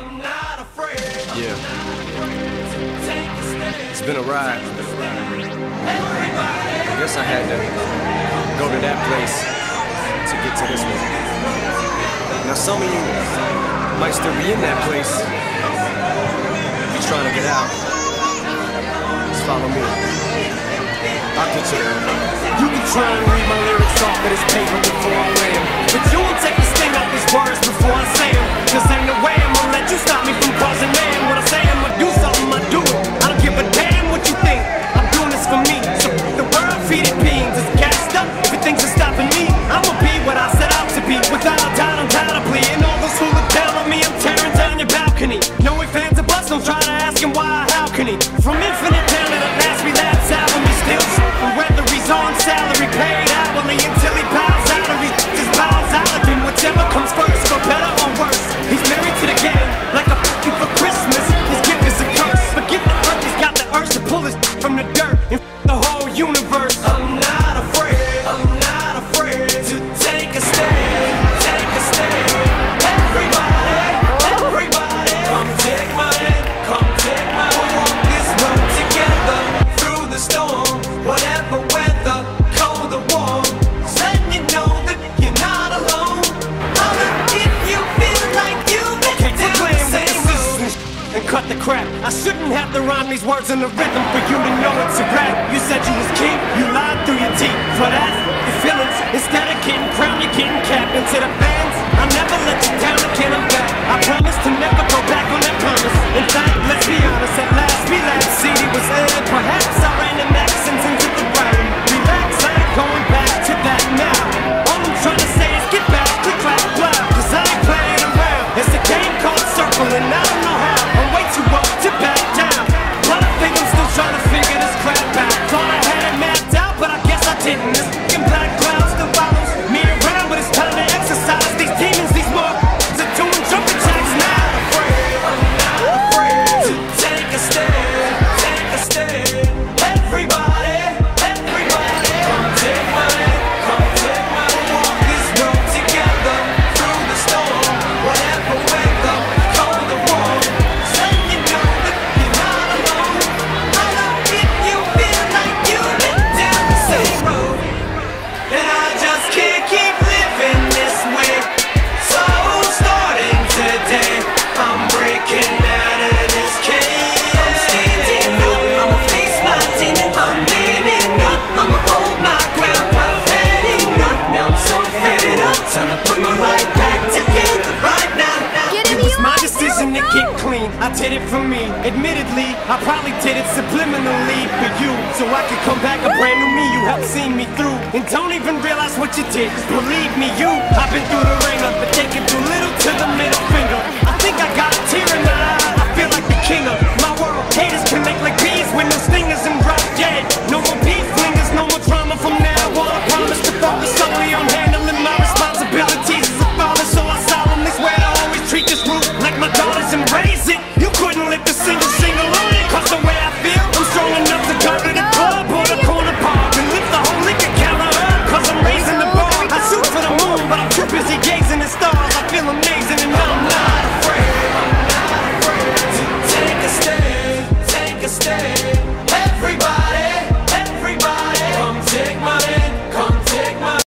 I'm not afraid. Yeah. It's been a ride. I guess I had to go to that place to get to this one. Now some of you might still be in that place. If trying to get out, just follow me. I'll get you. You can try and read my lyrics off of this paper before I lay them. But you will take the sting of these words before I say them. Cause the whole universe. the crap. I shouldn't have to rhyme these words in the rhythm for you to know it's a rap. You said you was king, you lied through your teeth. For that, your feelings, instead of getting crowned, you're getting capped into the fans. I did it for me. Admittedly, I probably did it subliminally for you. So I could come back a brand new me. You helped see me through. And don't even realize what you did. Cause believe me, you. I've been through the wringer, but taking too little to the middle finger. I think I got a tear in the eye. I feel like the king of